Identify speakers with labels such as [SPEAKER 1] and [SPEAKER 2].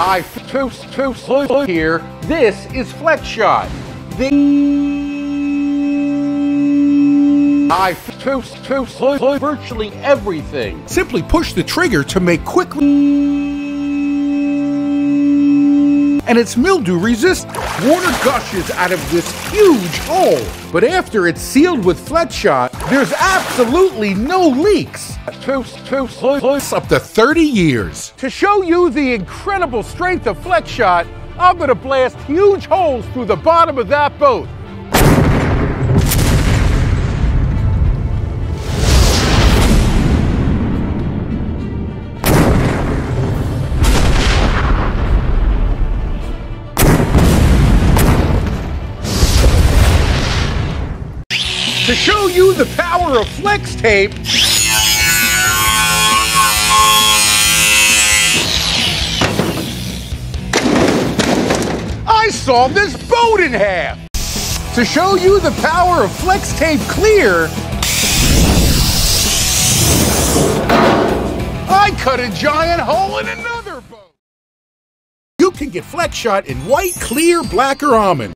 [SPEAKER 1] Hi, Toos Toos here. This is FlexShot. The I Toos Toos virtually everything.
[SPEAKER 2] Simply push the trigger to make quick and it's mildew resistant. Water gushes out of this huge hole, but after it's sealed with FlexShot, there's absolutely no leaks. Up to 30 years.
[SPEAKER 1] To show you the incredible strength of FlexShot, I'm gonna blast huge holes through the bottom of that boat. To show you the power of flex tape, I sawed this boat in half. To show you the power of flex tape clear, I cut a giant hole in another boat.
[SPEAKER 2] You can get flex shot in white, clear, black, or almond.